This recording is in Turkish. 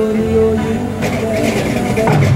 Soruyor yüzden